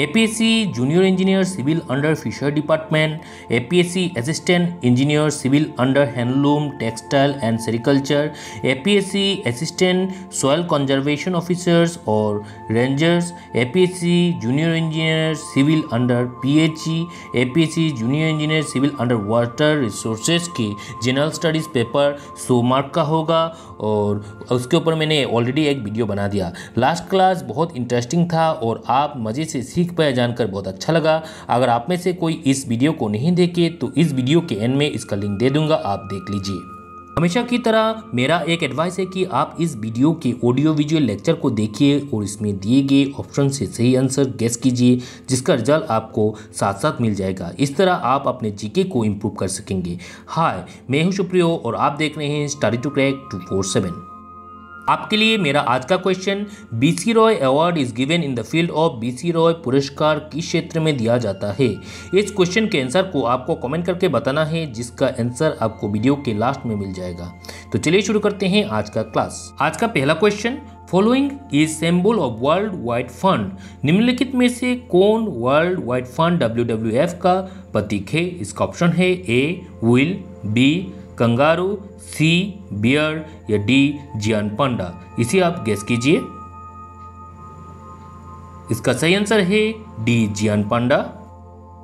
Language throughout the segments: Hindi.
A P S C junior engineer civil under fisher department A P S C assistant engineer civil under handloom textile and sericulture C assistant soil conservation officers और rangers A P S C junior engineer civil under P H E A P S C junior engineer civil under water resources के जनरल स्टडीज़ पेपर सो मार्क का होगा और उसके ऊपर मैंने ऑलरेडी एक वीडियो बना दिया। लास्ट क्लास बहुत इंटरेस्टिंग था और आप मज़े से सीख पाए जानकर बहुत अच्छा लगा। अगर आप में से कोई इस वीडियो को नहीं देखे तो इस वीडियो के एंड में इसका लिंक दे दूँगा, आप देख लीजिए। हमेशा की तरह, मेरा एक एडवाइस है कि आप इस वीडियो के ऑडियो विजुअल लेक्चर को देखिए और इसमें दिए गए ऑप्शन से सही आंसर गेस कीजिए, जिसका रिज़ल्ट आपको साथ साथ मिल जाएगा। इस तरह आप अपने जीके को इम्प्रूव कर सकेंगे। हाय मैं हूँ सुप्रियो और आप देख रहे हैं study to crack two four seven आपके लिए मेरा आज का question B C Roy award is given in the field of B C Roy पुरस्कार किस क्षेत्र में दिया जाता है? इस क्वेश्चन के आंसर को आपको कमेंट करके बताना है, जिसका आंसर आपको वीडियो के लास्ट में मिल जाएगा। तो चलिए शुरू करते हैं आज का क्लास आज का पहला question following is symbol of world wide fund निम्नलिखित में से कौन वर्ल्ड वाइड फंड डब्ल्यूडब्ल्यूएफ का प्रतीक है? इसका ऑप्शन है A whale B kangaroo, C bear या डी जियान पांडा इसे आप गैस कीजिए। इसका सही आंसर है D giant panda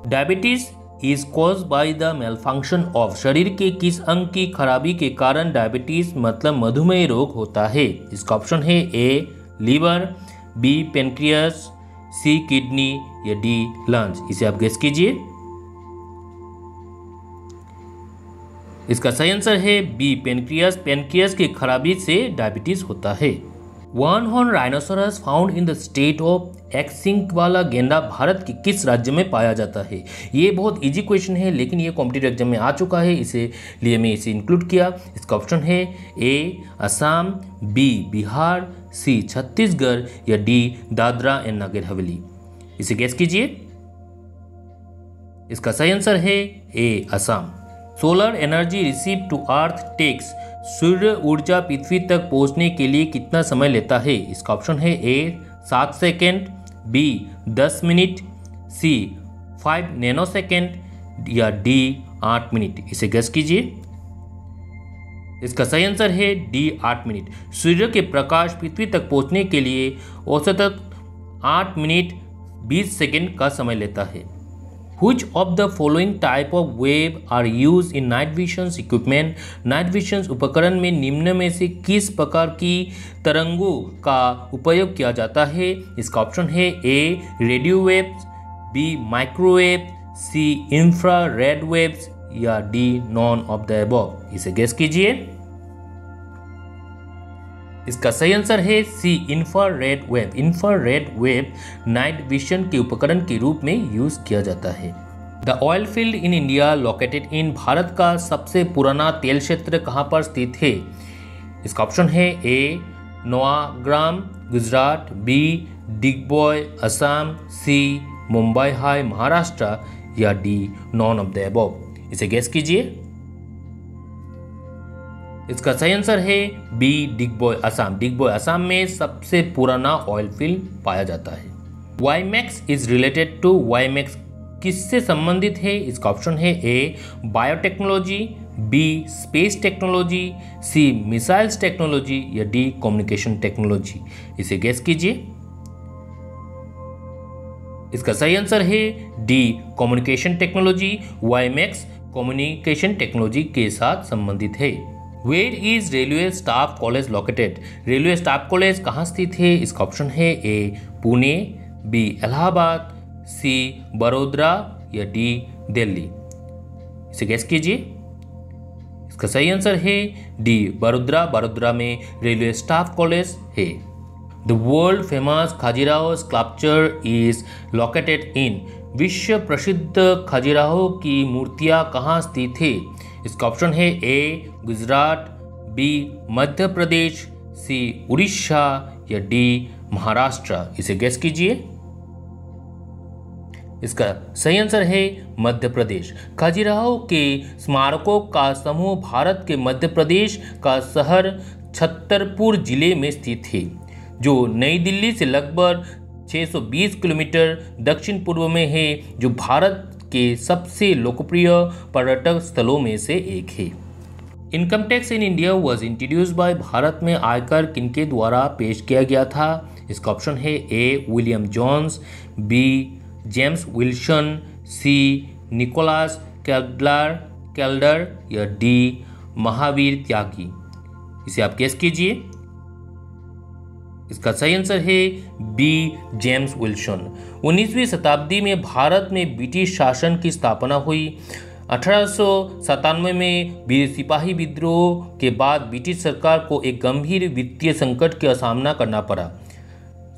diabetes is cause by the malfunction of शरीर के किस अंग की खराबी के कारण डायबिटीज़ मतलब मधुमेह रोग होता है। इसका ऑप्शन है A liver B pancreas C kidney या डी लंग्स इसे आप गेस कीजिए। इसका सही आंसर है। बी पेनक्रियस पेनक्रियस की खराबी से डायबिटीज़ होता है। One horn rhinoceros found in the state of एक्सिंक वाला गेंडा भारत के किस राज्य में पाया जाता है? ये बहुत इजी क्वेश्चन है, लेकिन ये कॉम्पिटेटिव एग्ज़ाम में आ चुका है। इसे लिए मैं इसे इंक्लूड किया। इसका ऑप्शन है A Assam B Bihar C Chhattisgarh या डी दादरा एंड नगर हवेली इसे गैस कीजिए। इसका सही आंसर है A Assam solar energy receive to earth takes, सूर्य ऊर्जा पृथ्वी तक पहुँचने के लिए कितना समय लेता है? इसका ऑप्शन है ए, सात सेकेंड, बी, दस minute, C, five nano second या डी, आठ मिनट। इसे गैस कीजिए। इसका सही आंसर है डी, आठ मिनट। सूर्य के प्रकाश पृथ्वी तक पहुँचने के लिए औसतन आठ मिनट, बीस सेकेंड का समय लेता है। Which of the following type of wave are used in night vision equipment? Night vision उपकरण में निम्न में से किस प्रकार की तरंगों का उपयोग किया जाता है? इसका ऑप्शन है A radio waves B microwave C infrared waves या D none of the above इसे गेस कीजिए। इसका सही आंसर है C infrared wave infrared wave night vision के उपकरण के रूप में यूज़ किया जाता है। The oil field in India located in Bharat का सबसे पुराना तेल क्षेत्र कहाँ पर स्थित है? इसका ऑप्शन है A Nawagam Gujarat B Digboi Assam C Mumbai High Maharashtra या D none of the above इसे गैस कीजिए। इसका सही आंसर है बी, डिग डिगबॉय असम डिगबॉय असम में सबसे पुराना ऑयल फ़ील्ड पाया जाता है। वाईमैक्स इज़ रिलेटेड टू वाई वाईमैक्स किससे संबंधित है? इसका ऑप्शन है A biotechnology B space technology C missiles technology या डी कम्युनिकेशन टेक्नोलॉजी इसे गैस कीजिए। इसका सही आंसर है D communication technology WiMAX communication technology के साथ संबंधित है। Where is railway staff college located railway staff college कहाँ स्थित है? इसका ऑप्शन है A Pune B Allahabad C Vadodara, या डी दिल्ली। इसे गैस कीजिए। इसका सही आंसर है डी बड़ोदरा। बड़ोदरा में रेलवे स्टाफ कॉलेज है। The world famous Khajuraho sculpture is located in विश्व प्रसिद्ध खजुराहो की मूर्तियाँ कहाँ स्थित है? इसका ऑप्शन है A Gujarat B Madhya Pradesh C Orissa या डी महाराष्ट्र। इसे गैस कीजिए। इसका सही आंसर है मध्य प्रदेश। खजुराहो के स्मारकों का समूह भारत के मध्य प्रदेश का शहर छतरपुर ज़िले में स्थित है, जो नई दिल्ली से लगभग 620 किलोमीटर दक्षिण पूर्व में है, जो भारत के सबसे लोकप्रिय पर्यटक स्थलों में से एक है। Income tax in India was introduce by Bharat में आयकर किनके द्वारा पेश किया गया था? इसका ऑप्शन है A William Jones B James Wilson C Nicholas Calder Calder या डी महावीर त्यागी। इसे आप कैस कीजिए। इसका सही आंसर है बी जेम्स विल्सन 19वीं शताब्दी में भारत में ब्रिटिश शासन की स्थापना हुई। अठारह में सिपाही विद्रोह के बाद ब्रिटिश सरकार को एक गंभीर वित्तीय संकट का सामना करना पड़ा।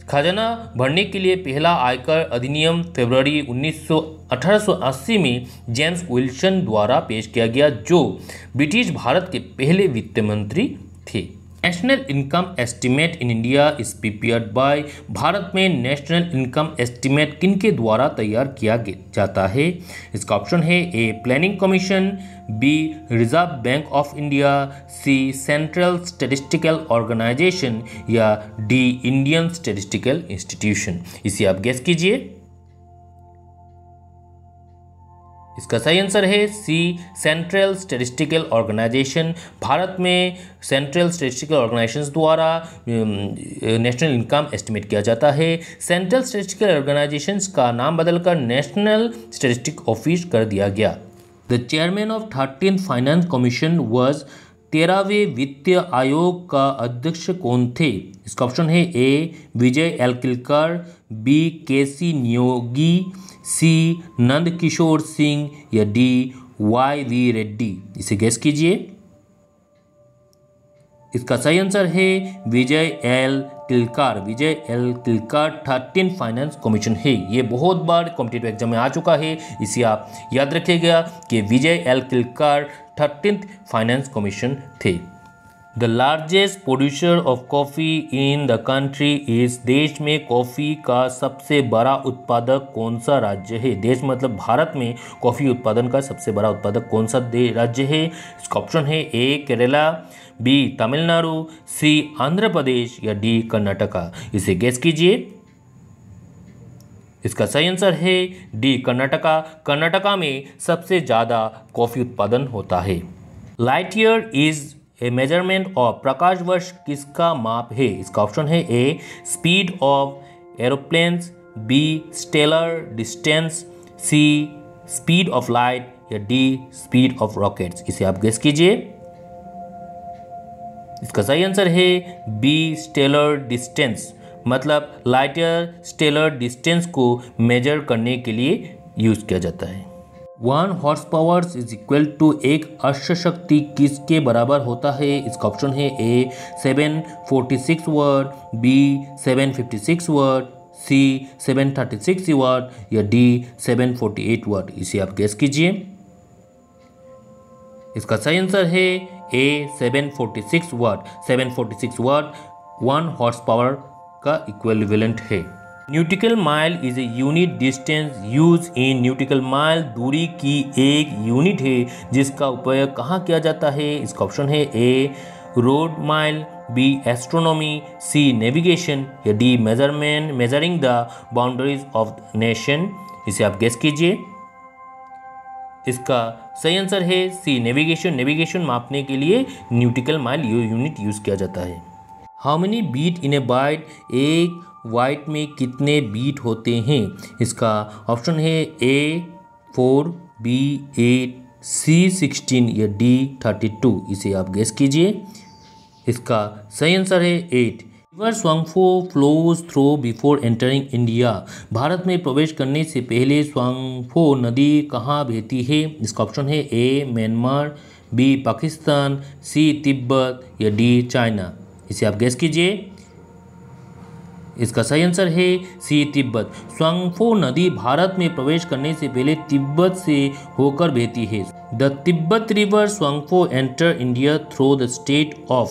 खजाना भरने के लिए पहला आयकर अधिनियम फरवरी 1880 में जेम्स विल्सन द्वारा पेश किया गया, जो ब्रिटिश भारत के पहले वित्त मंत्री थे। National income estimate in India is prepared by Bharat में नेशनल इनकम एस्टीमेट किन के द्वारा तैयार किया जाता है? इसका ऑप्शन है A planning commission B reserve bank of India C central statistical organisation या डी इंडियन स्टेटिस्टिकल इंस्टीट्यूशन इसे आप गेस कीजिए। इसका सही आंसर है C central statistical organisation Bharat में सेंट्रल स्टेटिस्टिकल ऑर्गेनाइजेशन द्वारा नेशनल इनकम एस्टिमेट किया जाता है। सेंट्रल स्टेटिस्टिकल ऑर्गेनाइजेशन का नाम बदलकर नेशनल स्टेटिस्टिक ऑफ़िस कर दिया गया। The chairman of thirteen finance commission was तेरहवें वित्तीय आयोग का अध्यक्ष कौन थे? इसका ऑप्शन है ए विजय एलकिलकर बी के सी नियोगी सी नंद किशोर सिंह या डी, वाई वी रेड्डी। इसे गैस कीजिए। इसका सही आंसर है Vijay L Tilkar. Vijay L Tilkar thirteen finance commission है। ये बहुत बार कॉम्पिटेटिव एग्ज़ाम में आ चुका है। इसे आप याद रखिएगा कि Vijay L Tilkar thirteen finance commission थे। The largest producer of coffee in the country is देश में कॉफ़ी का सबसे बड़ा उत्पादक कौन सा राज्य है? देश मतलब भारत में कॉफ़ी उत्पादन का सबसे बड़ा उत्पादक कौन सा राज्य है? इसका ऑप्शन है A Kerala B Tamil Nadu C Andhra Pradesh या डी कर्नाटका। इसे गैस कीजिए। इसका सही आंसर है डी कर्नाटका। कर्नाटका में सबसे ज़्यादा कॉफ़ी उत्पादन होता है। Light year is a measurement of प्रकाश वर्ष किसका माप है इसका ऑप्शन है A speed of aeroplanes B stellar distance C speed of light या डी स्पीड ऑफ़ रॉकेट्स इसे आप गेस कीजिए। इसका सही आंसर है बी स्टेलर डिस्टेंस मतलब लाइटर स्टेलर डिस्टेंस को मेजर करने के लिए यूज़ किया जाता है। One horse power is equal to एक अश्व शक्ति किसके बराबर होता है? इसका ऑप्शन है A seven forty six word B seven fifty six word C seven thirty six word या D seven forty eight word इसे आप गैस कीजिए। इसका सही आंसर है A seven forty six word seven forty six word one horse power का इक्वलिवेलेंट है। Nautical mile is a unit distance use in nautical mile दूरी की एक यूनिट है, जिसका उपयोग कहाँ किया जाता है? इसका ऑप्शन है A road mile B astronomy C navigation या D measurement measuring the boundaries of nation इसे आप गेस कीजिए। इसका सही आंसर है सी नेविगेशन नेविगेशन मापने के लिए न्यूटिकल माइल यूनिट यूज़ किया जाता है। How many beat in a byte एक वाइट में कितने बीट होते हैं? इसका ऑप्शन है A four B eight C sixteen या डी थर्टी टू इसे आप गेस कीजिए। इसका सही आंसर है eight river Tsangpo flows through before entering India Bharat में प्रवेश करने से पहले स्वांगफो नदी कहाँ बहती है? इसका ऑप्शन है A Myanmar B Pakistan C Tibet या डी चाइना इसे आप गैस कीजिए। इसका सही आंसर है। सी, तिब्बत। स्वांगफो नदी भारत में प्रवेश करने से पहले तिब्बत से होकर बहती है। The Tibet river Tsangpo enter India through the state of.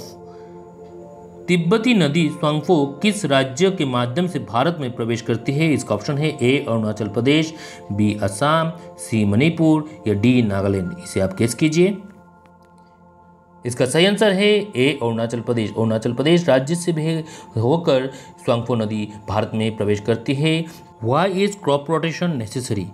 तिब्बती नदी स्वांगफो किस राज्य के माध्यम से भारत में प्रवेश करती है? इसका ऑप्शन है A, Arunachal Pradesh, B, Assam, C, Manipur या डी, नागालैंड। इसे आप कैस कीजिए। इसका सही आंसर है ए, अरुणाचल प्रदेश। अरुणाचल प्रदेश राज्य से भी होकर स्वांगफो नदी भारत में प्रवेश करती है। Why is crop rotation necessary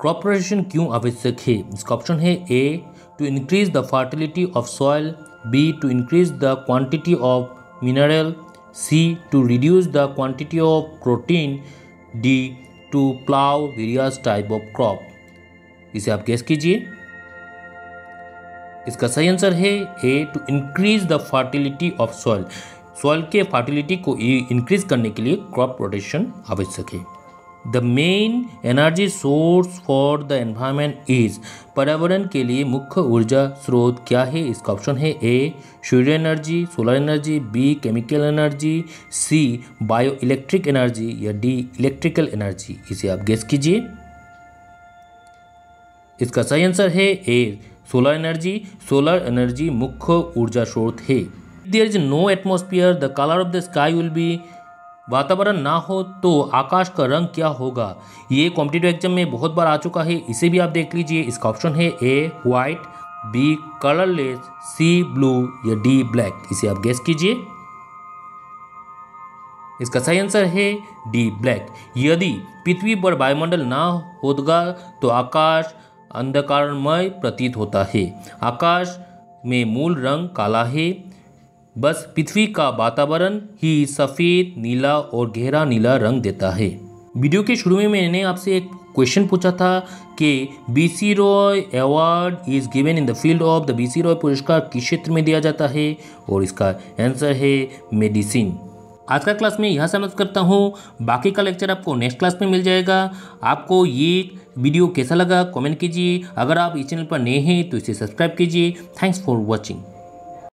crop rotation क्यों आवश्यक है? इसका ऑप्शन है A to increase the fertility of soil B to increase the quantity of mineral C to reduce the quantity of protein D to plough various type of crop इसे आप गैस कीजिए। इसका सही आंसर है A to increase the fertility of soil soil के फर्टिलिटी को इंक्रीज करने के लिए क्रॉप रोटेशन आवश्यक है. The main energy source for the environment is पर्यावरण के लिए मुख्य ऊर्जा स्रोत क्या है? इसका ऑप्शन है A, Surya energy solar energy B chemical energy C bio electric energy या डी इलेक्ट्रिकल एनर्जी इसे आप गेस कीजिए. इसका सही आंसर है A solar energy solar energy मुख्य ऊर्जा स्रोत है। There is no atmosphere the colour of the sky will be वातावरण ना हो तो आकाश का रंग क्या होगा? ये कॉम्पिटेटिव एग्ज़ाम में बहुत बार आ चुका है, इसे भी आप देख लीजिए। इसका ऑप्शन है A white B colourless C blue या डी ब्लैक इसे आप गेस कीजिए। इसका सही आंसर है डी ब्लैक यदि पृथ्वी पर वायुमंडल ना होगा तो आकाश अंधकारमय प्रतीत होता है। आकाश में मूल रंग काला है। बस पृथ्वी का वातावरण ही सफ़ेद, नीला और गहरा नीला रंग देता है। वीडियो के शुरू में मैंने आपसे एक क्वेश्चन पूछा था कि B C Roy award is given in the field of the B C Roy पुरस्कार किस क्षेत्र में दिया जाता है? और इसका आंसर है मेडिसिन आज का क्लास में यहाँ समझ करता हूँ। बाकी का लेक्चर आपको नेक्स्ट क्लास में मिल जाएगा। आपको ये वीडियो कैसा लगा? कमेंट कीजिए। अगर आप इस चैनल पर नए हैं तो इसे सब्सक्राइब कीजिए। Thanks for watching